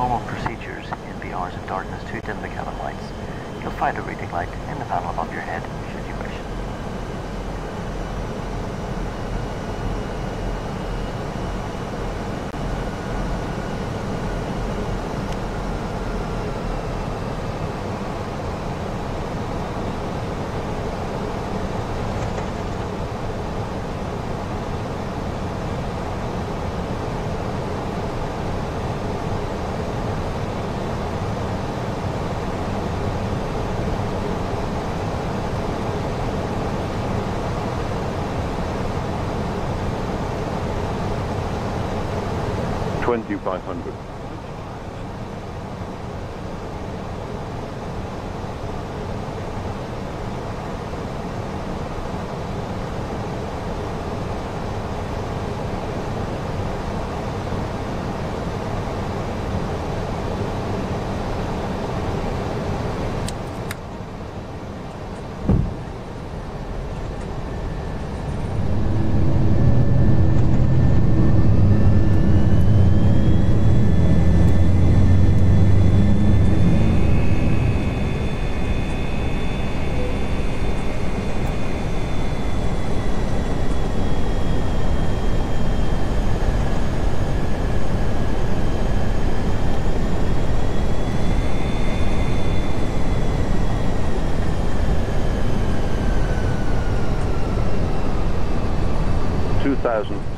normal procedures in VRs and darkness to dim the cabin lights. You'll find a reading light in the panel 2500. Hundred.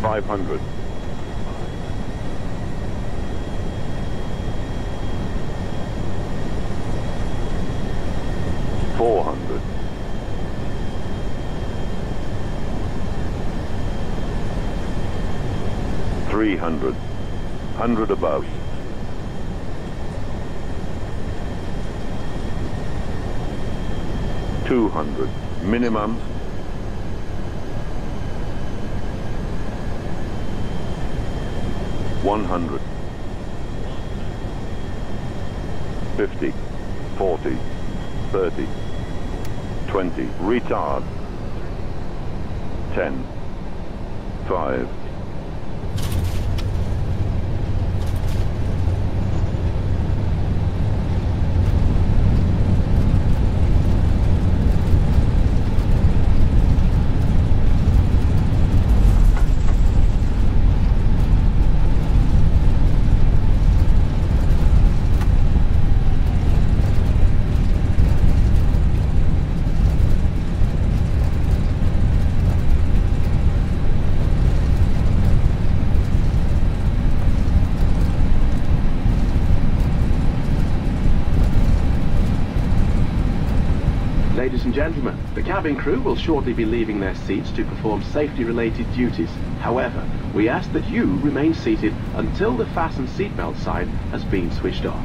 Two thousand. Five hundred. Four hundred. Three hundred. Hundred above. Two hundred. Minimum. 100, 50, 40, 30, 20, retard, 10, 5, cabin crew will shortly be leaving their seats to perform safety-related duties. However, we ask that you remain seated until the fasten seatbelt sign has been switched off.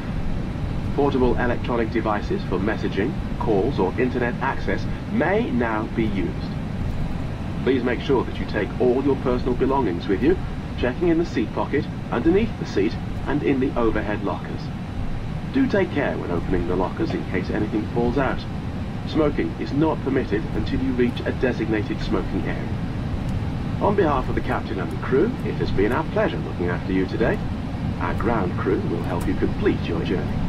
Portable electronic devices for messaging, calls or internet access may now be used. Please make sure that you take all your personal belongings with you, checking in the seat pocket, underneath the seat and in the overhead lockers. Do take care when opening the lockers in case anything falls out. Smoking is not permitted until you reach a designated smoking area. On behalf of the captain and the crew, it has been our pleasure looking after you today. Our ground crew will help you complete your journey.